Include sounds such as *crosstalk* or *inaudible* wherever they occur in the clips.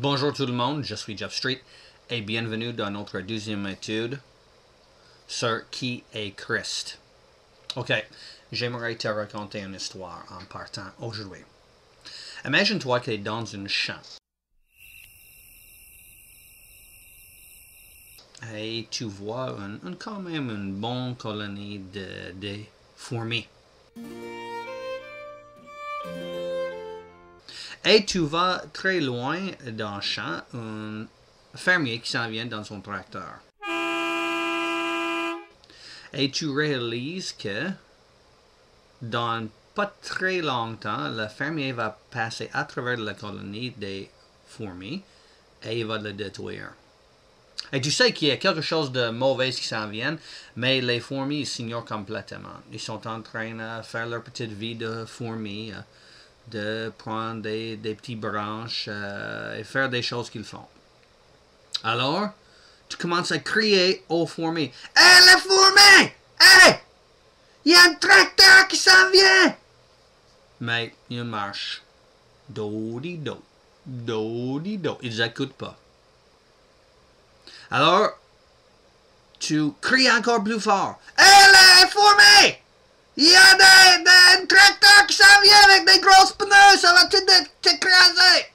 Bonjour tout le monde, je suis Jeff Street et bienvenue dans notre deuxième étude sur qui est Christ. Ok, j'aimerais te raconter une histoire en partant aujourd'hui. Imagine-toi que tu es dans un champ. Et tu vois quand même une bonne colonie de, de fourmis. Et tu vas très loin dans le champ, un fermier qui s'en vient dans son tracteur. Et tu réalises que dans pas très longtemps, le fermier va passer à travers la colonie des fourmis et il va le détruire. Et tu sais qu'il y a quelque chose de mauvais qui s'en vient, mais les fourmis s'ignorent complètement. Ils sont en train de faire leur petite vie de fourmis, euh, de prendre des, des petites branches euh, et faire des choses qu'ils font. Alors, tu commences à crier aux fourmis. Hé les fourmis! Hé! Il y a un tracteur qui s'en vient! Mais il marche. Do-di-do. Do-di-do. Ils n'écoutent pas. Alors, tu cries encore plus fort. Hé les fourmis! Il y a des, des- un tracteur qui s'en vient avec des grosses pneus, ça va tout dé- t'écraser!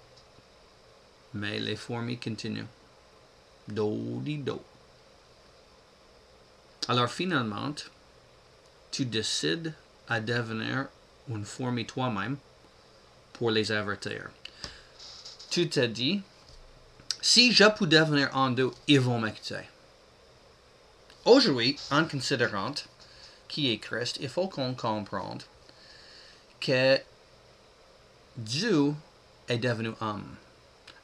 Mais les fourmis continuent. Do-di-do. Alors finalement, tu décides à devenir une fourmi toi-même pour les avertir. Tu te dis, si je peux devenir en deux, ils vont m'écouter. Aujourd'hui, en considérant qui est Christ, il faut qu'on comprenne que Dieu est devenu homme.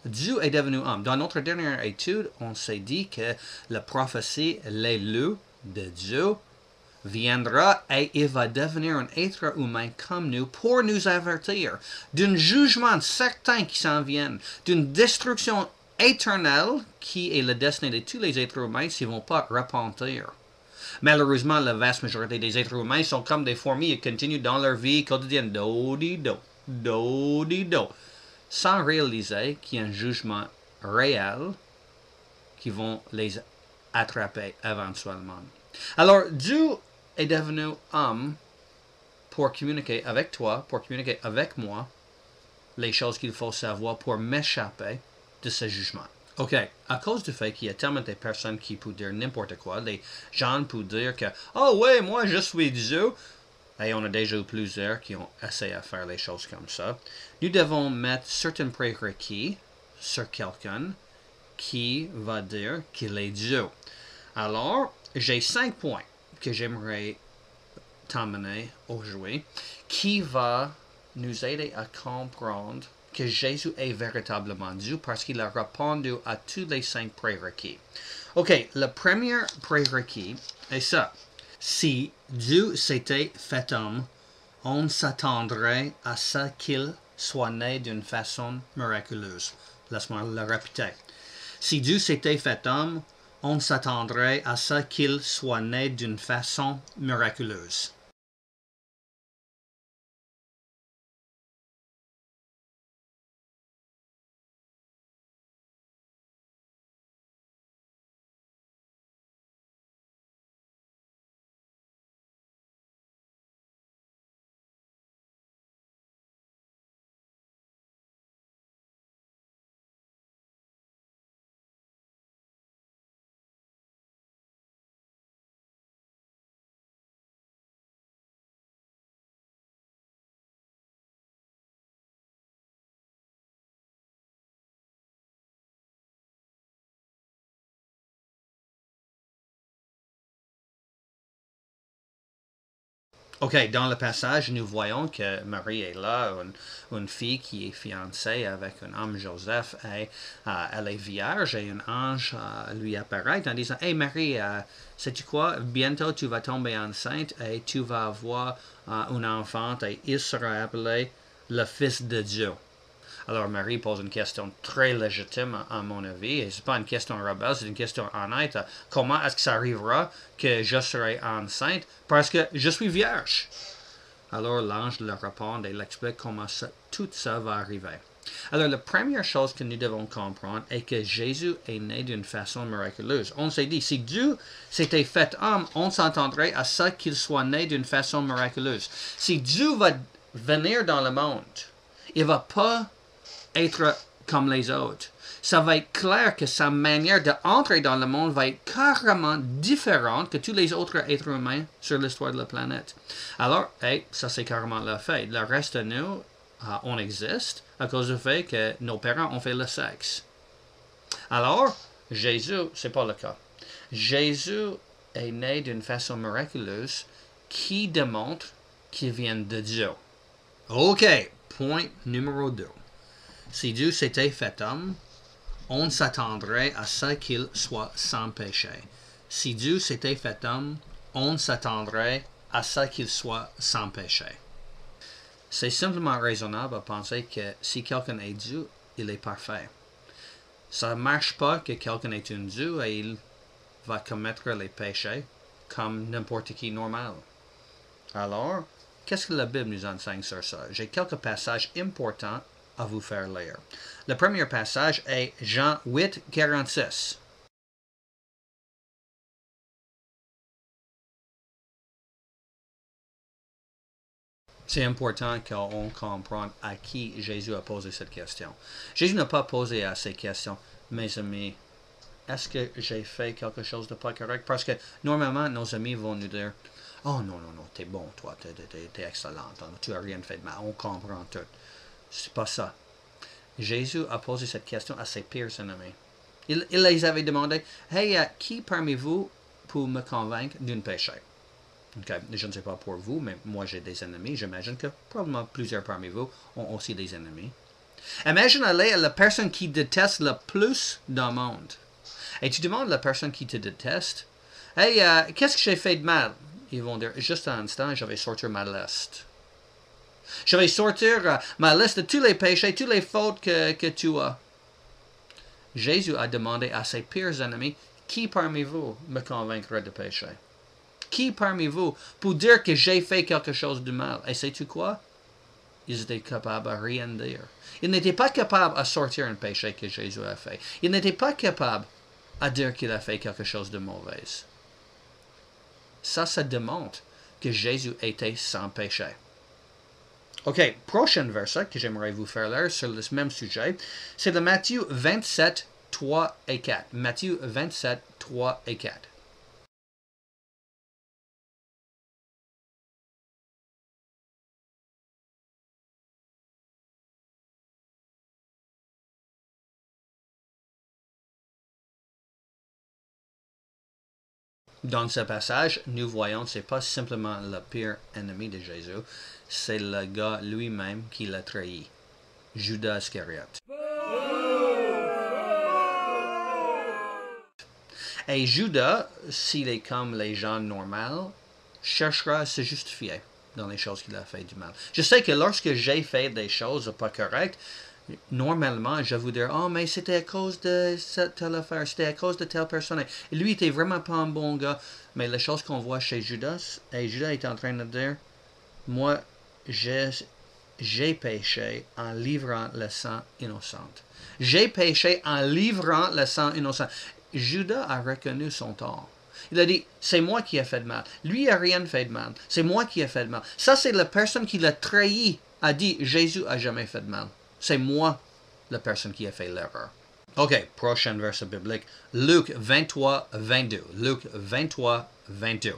Dieu est devenu homme. Dans notre dernière étude, on s'est dit que la prophétie, l'élu de Dieu, viendra et il va devenir un être humain comme nous pour nous avertir d'un jugement certain qui s'en vient, d'une destruction éternelle qui est le destin de tous les êtres humains s'ils ne vont pas repentir. Malheureusement, la vaste majorité des êtres humains sont comme des fourmis et continuent dans leur vie quotidienne, do-di-do, do-di-do, sans réaliser qu'il y a un jugement réel qui vont les attraper éventuellement. Alors, Dieu est devenu homme pour communiquer avec toi, pour communiquer avec moi, les choses qu'il faut savoir pour m'échapper de ce jugement. OK, à cause du fait qu'il y a tellement de personnes qui peuvent dire n'importe quoi, les gens peuvent dire que « Oh ouais, moi je suis Dieu », et on a déjà eu plusieurs qui ont essayé à faire les choses comme ça. Nous devons mettre certains prérequis sur quelqu'un qui va dire qu'il est Dieu. Alors, j'ai cinq points que j'aimerais t'emmener aujourd'hui qui va nous aider à comprendre que Jésus est véritablement Dieu parce qu'il a répondu à tous les cinq prérequis. OK, le premier prérequis est ça. Si Dieu s'était fait homme, on s'attendrait à ce qu'il soit né d'une façon miraculeuse. Laisse-moi le répéter. Si Dieu s'était fait homme, on s'attendrait à ce qu'il soit né d'une façon miraculeuse. OK, dans le passage, nous voyons que Marie est là, une, une fille qui est fiancée avec un homme Joseph, et euh, elle est vierge, et un ange euh, lui apparaît en disant Hey Marie, euh, sais-tu quoi? Bientôt tu vas tomber enceinte et tu vas avoir euh, un enfant, et il sera appelé le Fils de Dieu. Alors Marie pose une question très légitime à mon avis, et c'est pas une question rebelle, c'est une question honnête. Comment est-ce que ça arrivera que je serai enceinte? Parce que je suis vierge? Alors l'ange leur répond et l'explique comment ça- tout ça va arriver. Alors, la première chose que nous devons comprendre est que Jésus est né d'une façon miraculeuse. On s'est dit, si Dieu s'était fait homme, on s'entendrait à ça qu'il soit né d'une façon miraculeuse. Si Dieu va venir dans le monde, il va pas être comme les autres. Ça va être clair que sa manière d'entrer dans le monde va être carrément différente que tous les autres êtres humains sur l'histoire de la planète. Alors, hey, ça c'est carrément le fait. Le reste de nous, euh, on existe à cause du fait que nos parents ont fait le sexe. Alors, Jésus, c'est pas le cas. Jésus est né d'une façon miraculeuse qui démontre qu'il vient de Dieu. OK, point numéro 2. Si Dieu s'était fait homme, on s'attendrait à ce qu'il soit sans péché. Si Dieu s'était fait homme, on s'attendrait à ce qu'il soit sans péché. C'est simplement raisonnable à penser que si quelqu'un est Dieu, il est parfait. Ça ne marche pas que quelqu'un est un Dieu et il va commettre les péchés comme n'importe qui normal. Alors, qu'est-ce que la Bible nous enseigne sur ça? J'ai quelques passages importants à vous faire lire. Le premier passage est Jean 8, 46. C'est important qu'on comprenne à qui Jésus a posé cette question. Jésus n'a pas posé à ces questions, mes amis, est-ce que j'ai fait quelque chose de pas correct? Parce que normalement, nos amis vont nous dire, oh non, non, non, t'es bon, toi, t'es, es, excellent, tu n'as rien fait de mal, on comprend tout. C'est pas ça. Jésus a posé cette question à ses pires ennemis. Il, les avait demandé, hey, euh, qui parmi vous peut me convaincre d'un péché? Je ne sais pas pour vous, mais moi j'ai des ennemis. J'imagine que probablement plusieurs parmi vous ont aussi des ennemis. Imaginez la personne qui déteste le plus dans le monde. Et tu demandes à la personne qui te déteste, Hey, euh, qu'est-ce que j'ai fait de mal? Ils vont dire, juste un instant, je vais sortir ma liste. Je vais sortir euh, ma liste de tous les péchés, toutes les fautes que, que tu as. Jésus a demandé à ses pires ennemis, qui parmi vous me convaincra de péché? Qui parmi vous pour dire que j'ai fait quelque chose de mal? Et sais-tu quoi? Ils étaient capables à rien dire. Ils n'étaient pas capables à sortir un péché que Jésus a fait. Ils n'étaient pas capables à dire qu'il a fait quelque chose de mauvais. Ça, ça démontre que Jésus était sans péché. OK, prochain verset que j'aimerais vous faire lire sur le même sujet, c'est de Matthieu 27, 3 et 4. Matthieu 27, 3 et 4. Dans ce passage, nous voyons que ce n'est pas simplement le pire ennemi de Jésus, c'est le gars lui-même qui l'a trahi, Judas Iscariot. Et Judas, s'il est comme les gens normaux, cherchera à se justifier dans les choses qu'il a fait du mal. Je sais que lorsque j'ai fait des choses pas correctes, normalement, je vous dire, oh, mais c'était à cause de cette telle affaire, c'était à cause de telle personne. Lui était vraiment pas un bon gars. Mais la chose qu'on voit chez Judas, et Judas est en train de dire, moi, j'ai péché en livrant le sang innocent. J'ai péché en livrant le sang innocent. Judas a reconnu son tort. Il a dit, c'est moi qui ai fait de mal. Lui n'a rien fait de mal. C'est moi qui ai fait de mal. Ça, c'est la personne qui l'a trahi, a dit, Jésus a jamais fait de mal. C'est moi, la personne qui a fait l'erreur. OK, prochain verset biblique. Luc 23, 22. Luc 23, 22.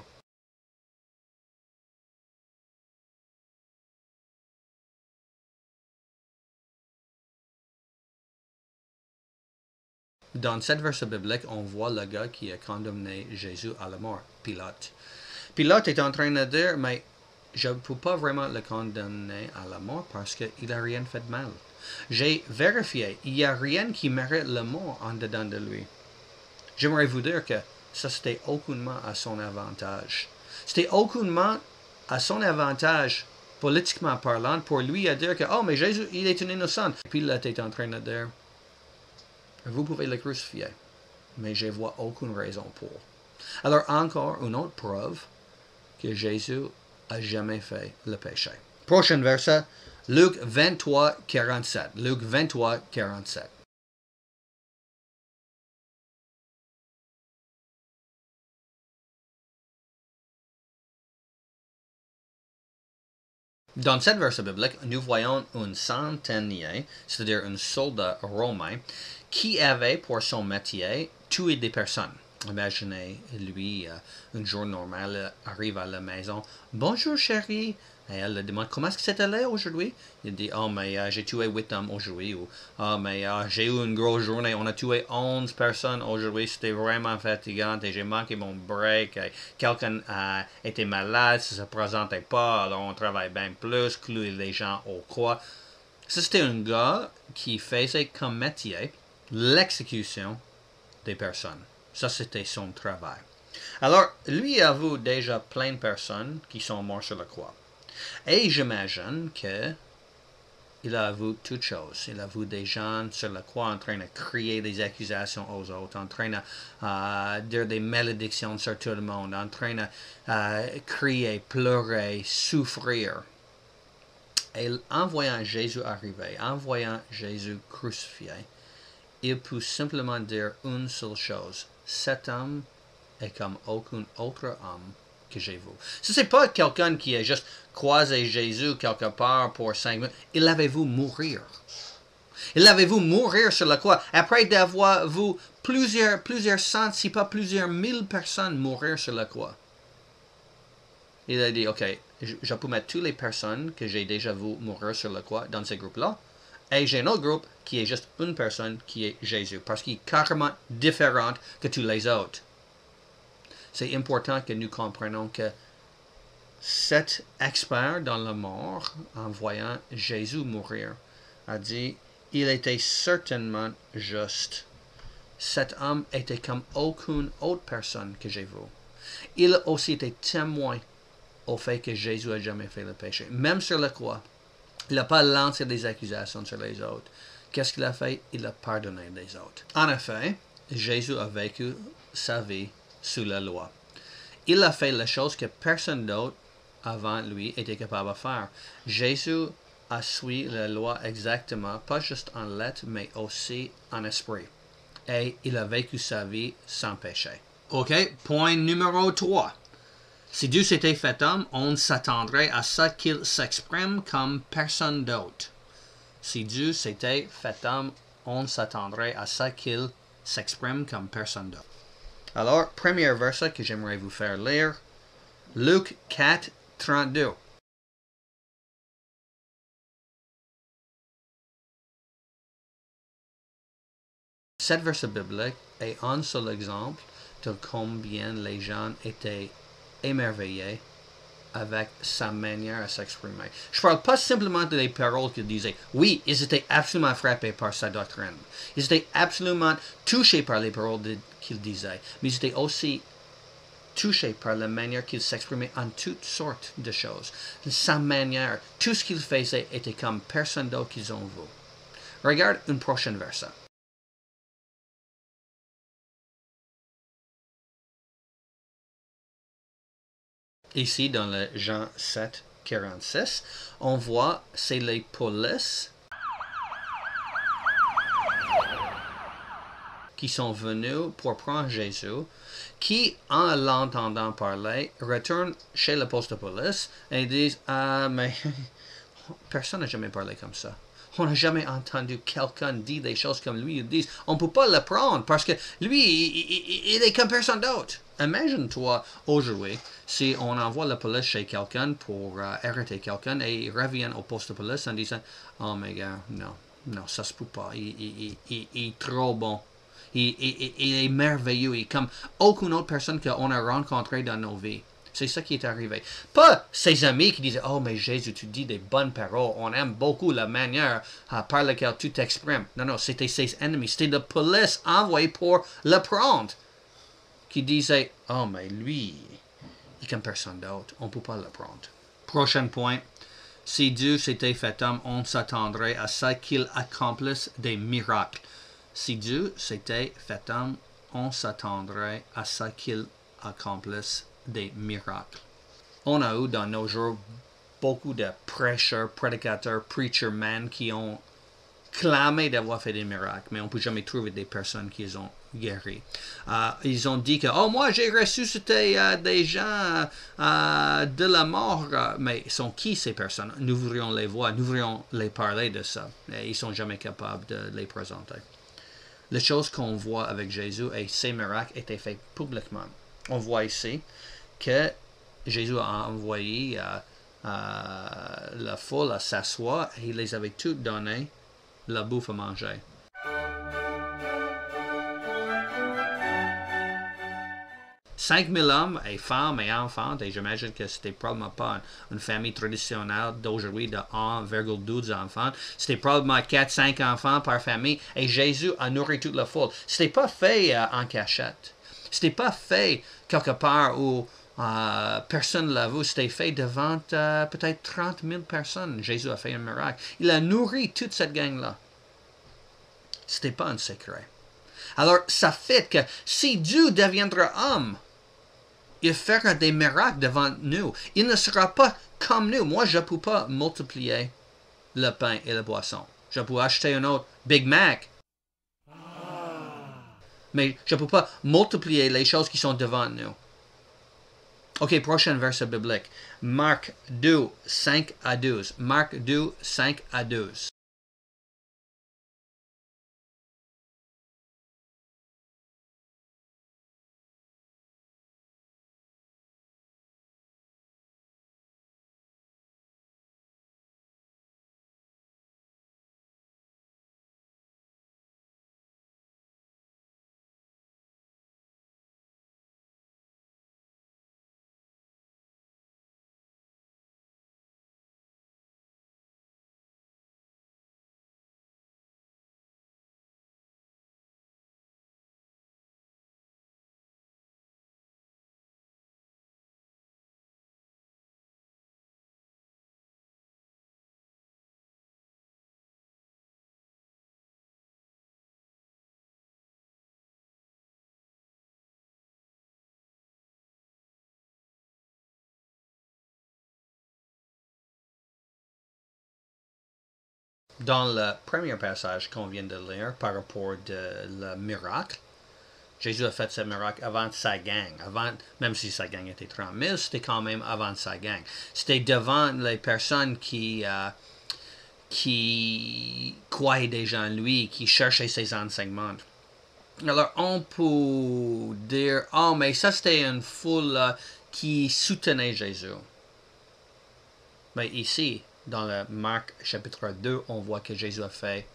Dans cette verset biblique, on voit le gars qui a condamné Jésus à la mort, Pilate. Pilate est en train de dire, mais je ne peux pas vraiment le condamner à la mort parce qu'il n'a rien fait de mal. J'ai vérifié, il n'y a rien qui mérite le mort en dedans de lui. J'aimerais vous dire que ça, c'était aucunement à son avantage. C'était aucunement à son avantage, politiquement parlant, pour lui à dire que, oh, mais Jésus, il est un innocent. Puis il était en train de dire, vous pouvez le crucifier, mais je vois aucune raison pour. Alors, encore une autre preuve que Jésus a jamais fait le péché. Prochain verset, Luc 23, 47. Luc 23, 47. Dans cette verset biblique, nous voyons un centenier, c'est-à-dire un soldat romain, qui avait pour son métier tuer des personnes. Imaginez, lui, euh, un jour normal, arrive à la maison. Bonjour chérie, et elle le demande comment est-ce que c'est allé aujourd'hui? Il dit Oh, mais euh, j'ai tué huit hommes aujourd'hui. Ou Oh, mais euh, j'ai eu une grosse journée. On a tué onze personnes aujourd'hui. C'était vraiment fatigant et j'ai manqué mon break. Quelqu'un a été malade, ça se présentait pas. Alors on travaille bien plus, clouer les gens au croix. C'était un gars qui faisait comme métier l'exécution des personnes. Ça, c'était son travail. Alors, lui avoue déjà plein de personnes qui sont mortes sur la croix. Et j'imagine que il avoue toutes choses. Il avoue des gens sur la croix en train de crier des accusations aux autres, en train de euh, dire des malédictions sur tout le monde, en train de euh, crier, pleurer, souffrir. Et en voyant Jésus arriver, en voyant Jésus crucifié, il peut simplement dire une seule chose. Cet homme est comme aucun autre homme que j'ai vu. Ce n'est pas quelqu'un qui a juste croisé Jésus quelque part pour cinq minutes. Il l'avait vu mourir? Il l'avait vu mourir sur la croix? Après d'avoir vu plusieurs, plusieurs cent, si pas plusieurs mille personnes mourir sur la croix. Il a dit, OK, je peux mettre toutes les personnes que j'ai déjà vues mourir sur la croix dans ce groupe-là. Et j'ai un autre groupe qui est juste une personne qui est Jésus, parce qu'il est carrément différent que tous les autres c'est important que nous comprenions que cet expert dans la mort, en voyant Jésus mourir, a dit, il était certainement juste. Cet homme était comme aucune autre personne que j'ai vu. Il aussi était témoin au fait que Jésus a jamais fait le péché. Même sur la croix, il n'a pas lancé des accusations sur les autres. Qu'est-ce qu'il a fait? Il a pardonné les autres. En effet, Jésus a vécu sa vie sous la loi. Il a fait les choses que personne d'autre avant lui était capable de faire. Jésus a suivi la loi exactement, pas juste en lettres, mais aussi en esprit. Et il a vécu sa vie sans péché. OK, point numéro 3. Si Dieu s'était fait homme, on s'attendrait à ce qu'il s'exprime comme personne d'autre. Si Dieu s'était fait homme, on s'attendrait à ce qu'il s'exprime comme personne d'autre. Alors, premier verset que j'aimerais vous faire lire, Luc 4, 32. Cette verset biblique est un seul exemple de combien les gens étaient émerveillés avec sa manière à s'exprimer. Je ne parle pas simplement des paroles qu'il disait. Oui, ils étaient absolument frappés par sa doctrine. Ils étaient absolument touchés par les paroles qu'il disait. Mais ils étaient aussi touchés par la manière qu'il s'exprimait en toutes sortes de choses. Sa manière, tout ce qu'il faisait était comme personne d'autre qu'ils ont vu. Regarde une prochaine verset. Ici, dans le Jean 7, 46, on voit, c'est les polices qui sont venus pour prendre Jésus, qui, en l'entendant parler, retournent chez le poste de police et disent Ah, mais *laughs* personne n'a jamais parlé comme ça. On n'a jamais entendu quelqu'un dire des choses comme lui. Disent On ne peut pas le prendre parce que lui, il est comme personne d'autre. Imagine-toi aujourd'hui si on envoie la police chez quelqu'un pour euh, arrêter quelqu'un et il revient au poste de police en disant Oh mes gars, non, non, ça se peut pas. Il, est trop bon. Il, est merveilleux. Il est comme aucune autre personne qu'on a rencontrée dans nos vies. C'est ça qui est arrivé. Pas ses amis qui disaient Oh, mais Jésus, tu dis des bonnes paroles. On aime beaucoup la manière par laquelle tu t'exprimes. Non, non, c'était ses ennemis. C'était la police envoyée pour le prendre qui disait Oh, mais lui, il est comme personne d'autre, on ne peut pas le prendre. Prochain point. Si Dieu s'était fait homme, on s'attendrait à ce qu'il accomplisse des miracles. Si Dieu s'était fait homme, on s'attendrait à ce qu'il accomplisse des miracles. On a eu dans nos jours beaucoup de prêcheurs, prédicateurs, preacher men qui ont clamé d'avoir fait des miracles, mais on ne peut jamais trouver des personnes qui les ont guéris. Euh, ils ont dit que, oh, moi, j'ai ressuscité euh, des gens euh, de la mort. Mais sont qui ces personnes? Nous voudrions les voir, nous voudrions les parler de ça. Et ils sont jamais capables de les présenter. Les choses qu'on voit avec Jésus et ces miracles étaient faits publiquement. On voit ici que Jésus a envoyé la foule à s'asseoir il les avait toutes donné la bouffe à manger. Cinq mille hommes et femmes et enfants, et j'imagine que c'était probablement pas une famille traditionnelle d'aujourd'hui de 1,12 enfants. C'était probablement 4-5 enfants par famille et Jésus a nourri toute la foule. C'était pas fait euh, en cachette. C'était pas fait quelque part où euh, personne ne l'a vu. C'était fait devant euh, peut-être 30 000 personnes. Jésus a fait un miracle. Il a nourri toute cette gang-là. C'était pas un secret. Alors, ça fait que si Dieu deviendra homme, il fera des miracles devant nous. Il ne sera pas comme nous. Moi, je ne peux pas multiplier le pain et la boisson. Je peux acheter un autre Big Mac. Mais je ne peux pas multiplier les choses qui sont devant nous. Ok, prochain verset biblique. Marc 2, 5 à 12. Marc 2, 5 à 12. Dans le premier passage qu'on vient de lire par rapport de le miracle, Jésus a fait ce miracle avant sa gang. Avant, même si sa gang était 30 000, c'était quand même avant sa gang. C'était devant les personnes qui, euh, qui croyaient déjà en lui, qui cherchaient ses enseignements. Alors, on peut dire, oh, mais ça, c'était une foule euh, qui soutenait Jésus. Mais ici, dans le Marc chapitre 2, on voit que Jésus a fait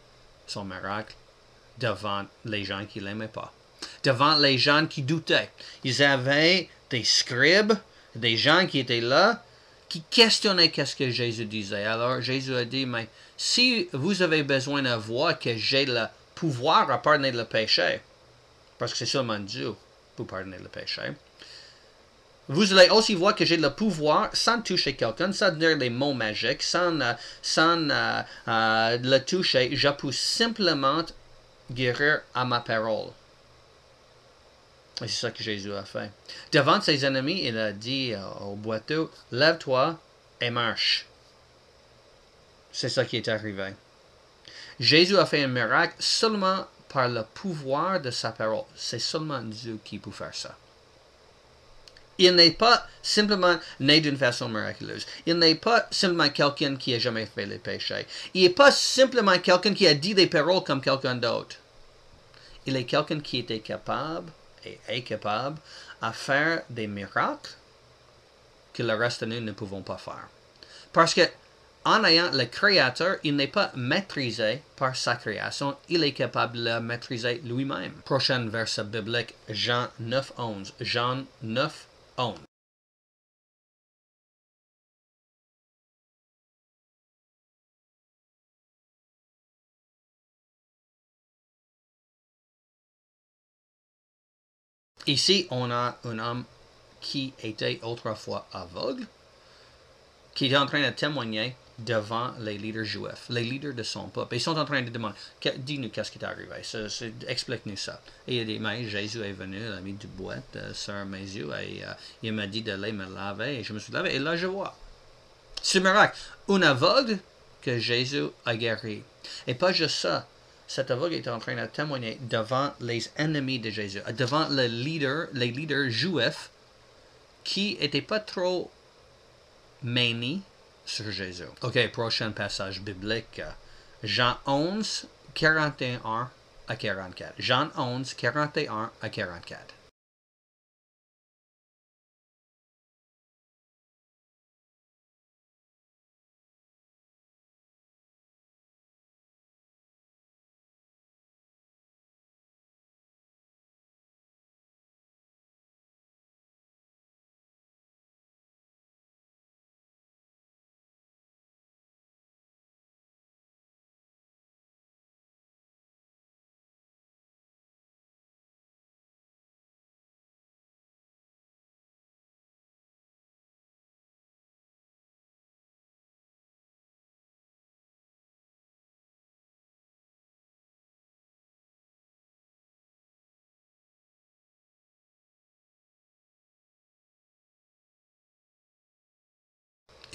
son miracle devant les gens qui ne l'aimaient pas, devant les gens qui doutaient. Ils avaient des scribes, des gens qui étaient là, qui questionnaient qu'est-ce que Jésus disait. Alors Jésus a dit, mais si vous avez besoin de voir que j'ai le pouvoir à pardonner le péché, parce que c'est seulement Dieu pour pardonner le péché, vous allez aussi voir que j'ai le pouvoir, sans toucher quelqu'un, sans dire des mots magiques, sans, euh, euh, euh, le toucher, je peux simplement guérir à ma parole. Et c'est ça que Jésus a fait. Devant ses ennemis, il a dit au boiteux, lève-toi et marche. C'est ça qui est arrivé. Jésus a fait un miracle seulement par le pouvoir de sa parole. C'est seulement Dieu qui peut faire ça. Il n'est pas simplement né d'une façon miraculeuse. Il n'est pas simplement quelqu'un qui a jamais fait les péchés. Il n'est pas simplement quelqu'un qui a dit des paroles comme quelqu'un d'autre. Il est quelqu'un qui était capable et est capable à faire des miracles que le reste de nous ne pouvons pas faire. Parce que en ayant le Créateur, il n'est pas maîtrisé par sa création, il est capable de le maîtriser lui-même. Prochain verset biblique, Jean 9, 11. Jean 9, Ici, on a un homme qui était autrefois aveugle, qui est en train de témoigner devant les leaders juifs, les leaders de son peuple. Ils sont en train de demander, dis-nous qu'est-ce qui est arrivé, explique-nous ça. Et il dit, mais Jésus est venu, il a mis du boîte euh, sur mes yeux et euh, il m'a dit d'aller me laver et je me suis lavé et là je vois. C'est miracle. Un aveugle que Jésus a guéri. Et pas juste ça. Cet aveugle était en train de témoigner devant les ennemis de Jésus, devant le leader, les leaders juifs qui n'étaient pas trop manie sur Jésus. Ok, prochain passage biblique. Jean 11, 41 à 44. Jean 11, 41 à 44.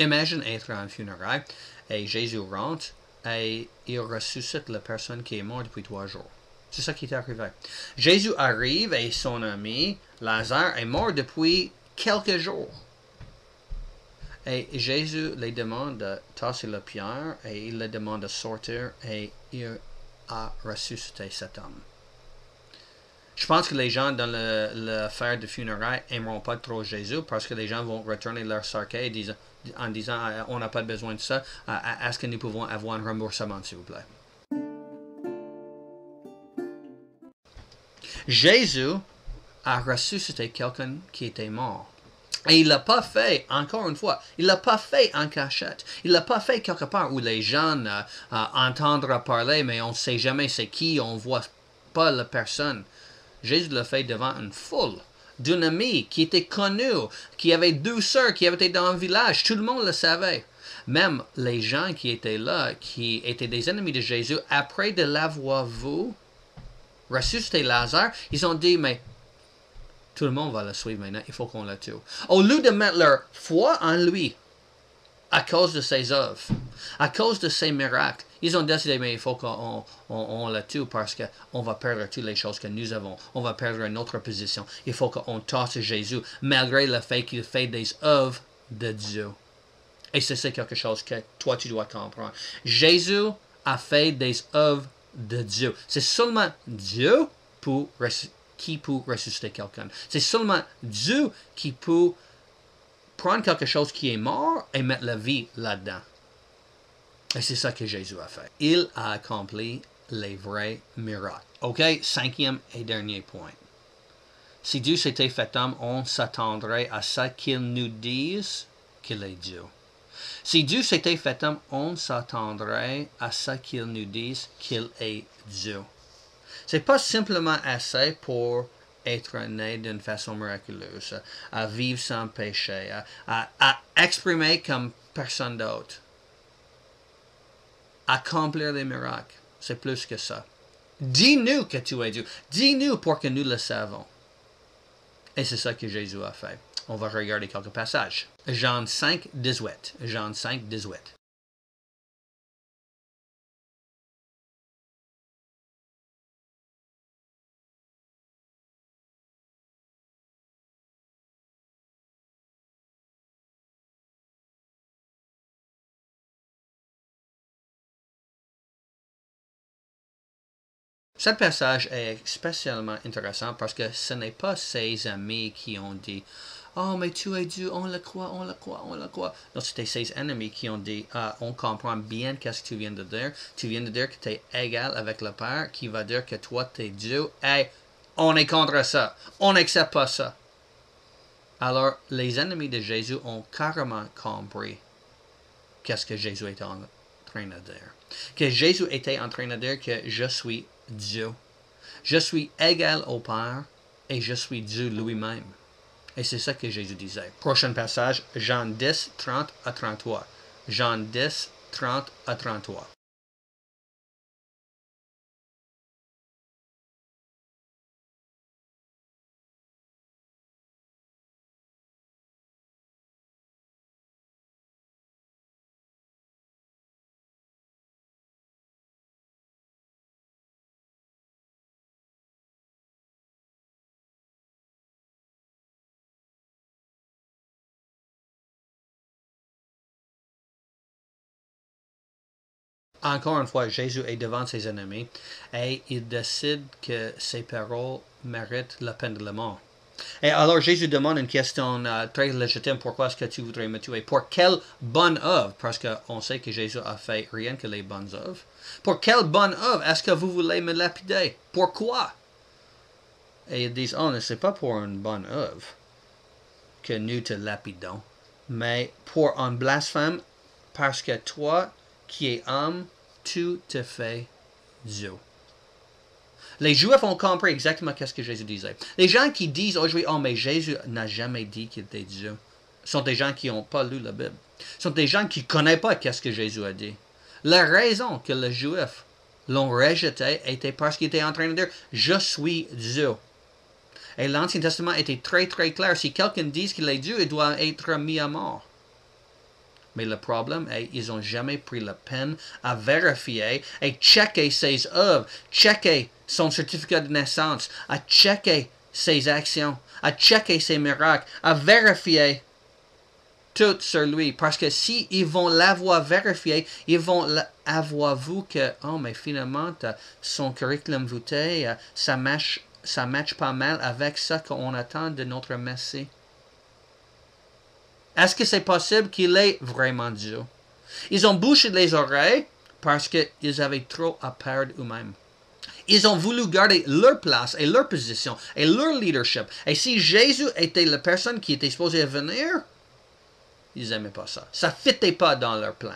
Imagine être en funérailles et Jésus rentre et il ressuscite la personne qui est morte depuis trois jours. C'est ça qui est arrivé. Jésus arrive et son ami Lazare est mort depuis quelques jours. Et Jésus les demande de tasser la pierre et il les demande de sortir et il a ressuscité cet homme. Je pense que les gens dans l'affaire de funérailles n'aimeront pas trop Jésus parce que les gens vont retourner leur cercueil en disant ah, on n'a pas besoin de ça. Est-ce que nous pouvons avoir un remboursement, s'il vous plaît? Jésus a ressuscité quelqu'un qui était mort. Et il l'a pas fait, encore une fois, il l'a pas fait en cachette. Il l'a pas fait quelque part où les gens euh, euh, parler, mais on ne sait jamais c'est qui, on voit pas la personne. Jésus l'a fait devant une foule d'un ami qui était connu, qui avait deux sœurs, qui avait été dans un village. Tout le monde le savait. Même les gens qui étaient là, qui étaient des ennemis de Jésus, après de l'avoir vu ressusciter Lazare, ils ont dit, mais tout le monde va le suivre maintenant, il faut qu'on le tue. Au lieu de mettre leur foi en lui, à cause de ses œuvres, à cause de ses miracles, ils ont décidé, mais il faut qu'on on, le tue parce qu'on va perdre toutes les choses que nous avons. On va perdre notre position. Il faut qu'on tasse Jésus, malgré le fait qu'il fait des œuvres de Dieu. Et c'est quelque chose que toi, tu dois comprendre. Jésus a fait des œuvres de Dieu. C'est seulement Dieu qui peut ressusciter quelqu'un. C'est seulement Dieu qui peut prendre quelque chose qui est mort et mettre la vie là-dedans. Et c'est ça que Jésus a fait. Il a accompli les vrais miracles. OK, cinquième et dernier point. Si Dieu s'était fait homme, on s'attendrait à ça qu'il nous dise qu'il est Dieu. Si Dieu s'était fait homme, on s'attendrait à ça qu'il nous dise qu'il est Dieu. C'est pas simplement assez pour être né d'une façon miraculeuse, à vivre sans péché, à exprimer comme personne d'autre accomplir des miracles. C'est plus que ça. Dis-nous que tu es Dieu. Dis-nous pour que nous le savons. Et c'est ça que Jésus a fait. On va regarder quelques passages. Jean 5, 18. Jean 5, 18. Ce passage est spécialement intéressant parce que ce n'est pas ses amis qui ont dit Oh, mais tu es Dieu, on le croit, on le croit, on le croit. Non, c'était ses ennemis qui ont dit Ah, on comprend bien qu'est-ce que tu viens de dire. Tu viens de dire que tu es égal avec le Père, qui va dire que toi, tu es Dieu. Et on est contre ça. On n'accepte pas ça. Alors, les ennemis de Jésus ont carrément compris qu'est-ce que Jésus était en train de dire. Que Jésus était en train de dire que je suis Dieu. Je suis égal au Père et je suis Dieu lui-même. Et c'est ça que Jésus disait. Prochain passage, Jean 10, 30 à 33. Jean 10, 30 à 33. Encore une fois, Jésus est devant ses ennemis et il décide que ses paroles méritent la peine de la mort. Et alors Jésus demande une question euh, très légitime, pourquoi est-ce que tu voudrais me tuer? Pour quelle bonne œuvre? Parce qu'on sait que Jésus a fait rien que les bonnes œuvres. Pour quelle bonne œuvre est-ce que vous voulez me lapider? Pourquoi? Et ils disent, oh, ce n'est pas pour une bonne œuvre que nous te lapidons, mais pour un blasphème, parce que toi, qui es homme, tu te fais Dieu. Les Juifs ont compris exactement ce que Jésus disait. Les gens qui disent aujourd'hui, oh, mais Jésus n'a jamais dit qu'il était Dieu, sont des gens qui n'ont pas lu la Bible. sont des gens qui ne connaissent pas ce que Jésus a dit. La raison que les Juifs l'ont rejeté était parce qu'il était en train de dire, je suis Dieu. Et l'Ancien Testament était très très clair. Si quelqu'un dit qu'il est Dieu, il doit être mis à mort. Mais le problème est qu'ils n'ont jamais pris la peine à vérifier et checker ses œuvres, checker son certificat de naissance, à checker ses actions, à checker ses miracles, à vérifier tout sur lui. Parce que si ils vont l'avoir vérifié, ils vont avoir vu que, oh, mais finalement, son curriculum vitae, euh, ça match, ça match pas mal avec ce qu'on attend de notre Messie. Est-ce que c'est possible qu'il est vraiment Dieu? Ils ont bouché les oreilles parce qu'ils avaient trop à perdre eux-mêmes. Ils ont voulu garder leur place et leur position et leur leadership. Et si Jésus était la personne qui était supposée venir, ils n'aimaient pas ça. Ça ne fitait pas dans leur plan.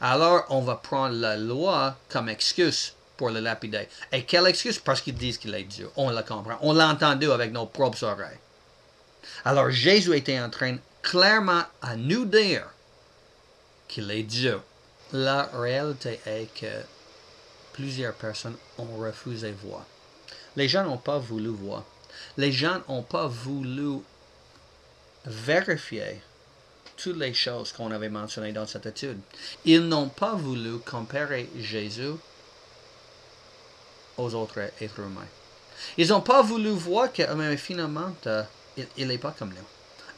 Alors, on va prendre la loi comme excuse pour le lapider. Et quelle excuse? Parce qu'ils disent qu'il est Dieu. On le comprend. On l'a entendu avec nos propres oreilles. Alors Jésus était en train clairement à nous dire qu'il est Dieu. La réalité est que plusieurs personnes ont refusé voir. Les gens n'ont pas voulu voir. Les gens n'ont pas voulu vérifier toutes les choses qu'on avait mentionnées dans cette étude. Ils n'ont pas voulu comparer Jésus aux autres êtres humains. Ils n'ont pas voulu voir que mais finalement, euh, il n'est pas comme nous.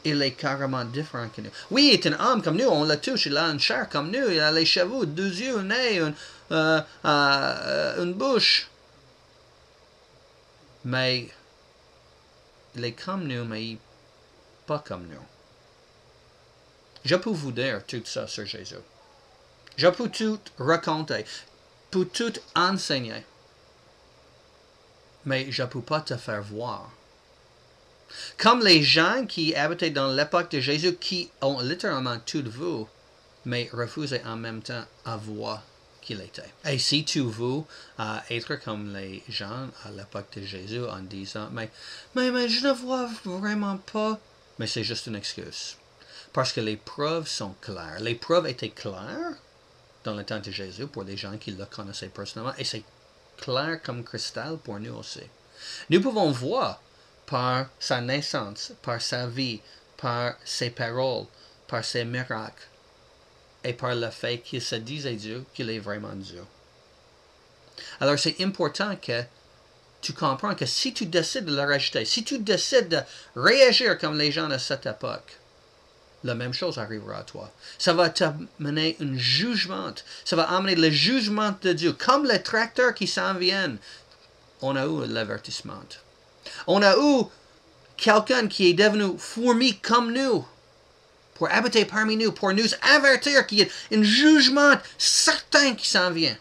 Il est carrément différent que nous. Oui, il est un homme comme nous, on le touche, il a une chair comme nous, il a les cheveux, deux yeux, un nez, une, euh, euh, une bouche. Mais il est comme nous, mais pas comme nous. Je peux vous dire tout ça sur Jésus. Je peux tout raconter, peux tout enseigner. Mais je ne peux pas te faire voir comme les gens qui habitaient dans l'époque de Jésus, qui ont littéralement tout vu, mais refusaient en même temps à voir qu'il était. Et si tu veux être comme les gens à l'époque de Jésus en disant, mais, mais, mais je ne vois vraiment pas, mais c'est juste une excuse. Parce que les preuves sont claires. Les preuves étaient claires dans le temps de Jésus pour les gens qui le connaissaient personnellement, et c'est clair comme cristal pour nous aussi. Nous pouvons voir par sa naissance, par sa vie, par ses paroles, par ses miracles, et par le fait qu'il se disait Dieu, qu'il est vraiment Dieu. Alors c'est important que tu comprends que si tu décides de le rejeter, si tu décides de réagir comme les gens de cette époque, la même chose arrivera à toi. Ça va t'amener un jugement. Ça va amener le jugement de Dieu. Comme les tracteurs qui s'en viennent, on a eu l'avertissement. On a eu quelqu'un qui est devenu fourmi comme nous pour habiter parmi nous, pour nous avertir qu'il y a un jugement certain qui s'en vient.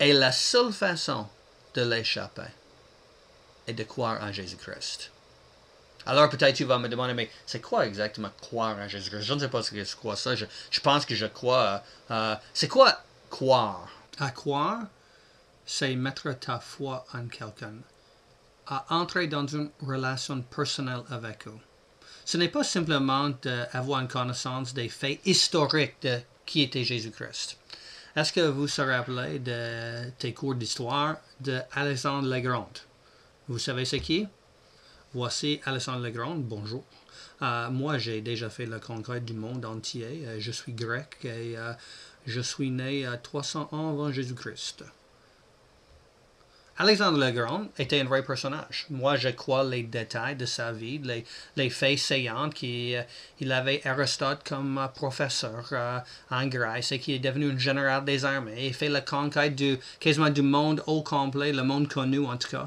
Et la seule façon de l'échapper est de croire en Jésus-Christ. Alors peut-être tu vas me demander, mais c'est quoi exactement croire en Jésus-Christ? Je ne sais pas ce que c'est quoi ça. Je, pense que je crois. Euh, c'est quoi croire? À croire, c'est mettre ta foi en quelqu'un à entrer dans une relation personnelle avec eux. Ce n'est pas simplement d'avoir une connaissance des faits historiques de qui était Jésus-Christ. Est-ce que vous vous rappelez de tes cours d'histoire de Alexandre Legrand? Vous savez ce qui? Voici Alexandre Legrand, bonjour. Euh, moi, j'ai déjà fait la conquête du monde entier. Euh, je suis grec et euh, je suis né à 300 ans avant Jésus-Christ. Alexandre le Grand était un vrai personnage. Moi, je crois les détails de sa vie, les, faits saillants qu'il il avait Aristote comme professeur en Grèce et qui est devenu un général des armées et fait la conquête du, quasiment du monde au complet, le monde connu en tout cas.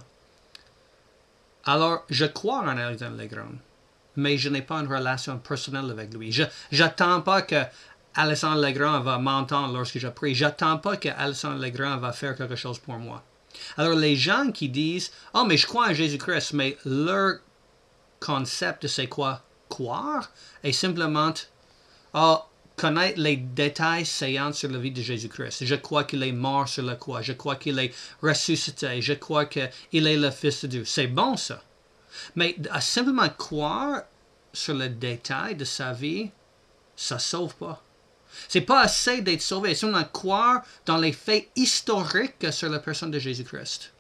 Alors, je crois en Alexandre le Grand, mais je n'ai pas une relation personnelle avec lui. Je n'attends pas que Alexandre Legrand va m'entendre lorsque je prie. J'attends pas que Alexandre Legrand va faire quelque chose pour moi. Alors les gens qui disent Oh mais je crois en Jésus-Christ, mais leur concept de c'est quoi? Croire? Est simplement oh, connaître les détails saillants sur la vie de Jésus-Christ. Je crois qu'il est mort sur la croix. Je crois qu'il est ressuscité. Je crois qu'il est le Fils de Dieu. C'est bon ça. Mais simplement croire sur le détail de sa vie, ça ne sauve pas. C'est pas assez d'être sauvé, c'est seulement croire dans les faits historiques sur la personne de Jésus-Christ.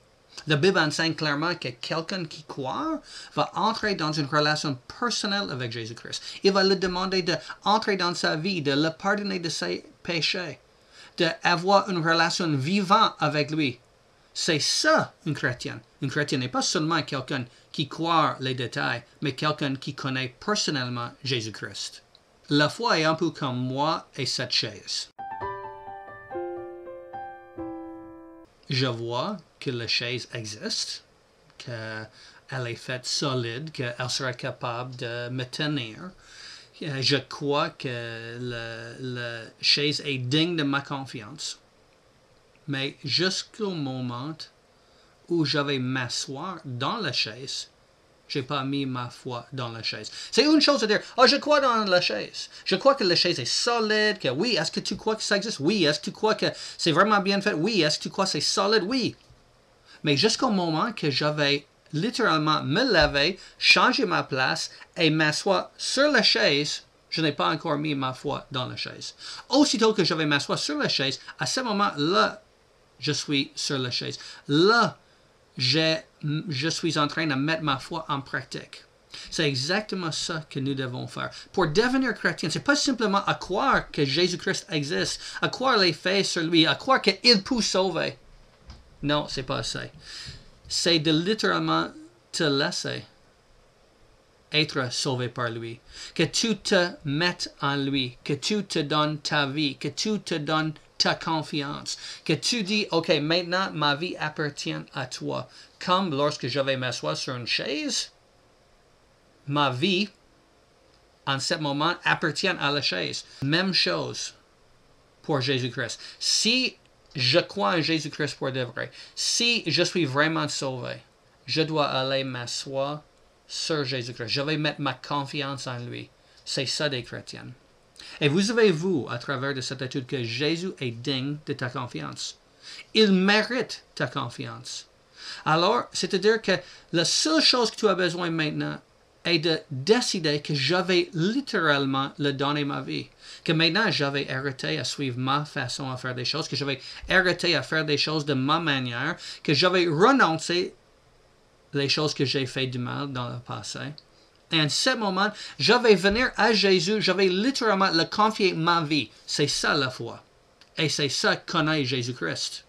La Bible enseigne clairement que quelqu'un qui croit va entrer dans une relation personnelle avec Jésus-Christ. Il va lui demander d'entrer dans sa vie, de le pardonner de ses péchés, d'avoir une relation vivante avec lui. C'est ça une chrétienne. Une chrétienne n'est pas seulement quelqu'un qui croit les détails, mais quelqu'un qui connaît personnellement Jésus-Christ. La foi est un peu comme moi et cette chaise. Je vois que la chaise existe, qu'elle est faite solide, qu'elle sera capable de me tenir. Je crois que la, chaise est digne de ma confiance. Mais jusqu'au moment où je vais m'asseoir dans la chaise, j'ai pas mis ma foi dans la chaise. C'est une chose de dire, oh, je crois dans la chaise. Je crois que la chaise est solide, que oui, est-ce que tu crois que ça existe? Oui. Est-ce que tu crois que c'est vraiment bien fait? Oui. Est-ce que tu crois que c'est solide? Oui. Mais jusqu'au moment que j'avais littéralement me lever, changer ma place et m'asseoir sur la chaise, je n'ai pas encore mis ma foi dans la chaise. Aussitôt que je vais m'asseoir sur la chaise, à ce moment-là, je suis sur la chaise. Là, je suis en train de mettre ma foi en pratique. C'est exactement ça que nous devons faire. Pour devenir chrétien, c'est pas simplement à croire que Jésus-Christ existe, à croire les faits sur lui, à croire qu'il peut sauver. Non, c'est pas ça. C'est de littéralement te laisser être sauvé par lui. Que tu te mettes en lui, que tu te donnes ta vie, que tu te donnes ta confiance, que tu dis, OK, maintenant ma vie appartient à toi. Comme lorsque je vais m'asseoir sur une chaise, ma vie, en ce moment, appartient à la chaise. Même chose pour Jésus-Christ. Si je crois en Jésus-Christ pour de vrai, si je suis vraiment sauvé, je dois aller m'asseoir sur Jésus-Christ. Je vais mettre ma confiance en lui. C'est ça des chrétiens. Et vous avez vu à travers de cette étude que Jésus est digne de ta confiance? Il mérite ta confiance. Alors, c'est-à-dire que la seule chose que tu as besoin maintenant est de décider que je vais littéralement le donner ma vie. Que maintenant, je vais arrêter à suivre ma façon à faire des choses, que je vais arrêter à faire des choses de ma manière, que je vais renoncer les choses que j'ai fait du mal dans le passé et en ce moment, je vais venir à Jésus, je vais littéralement le confier ma vie. C'est ça la foi. Et c'est ça connaître Jésus-Christ.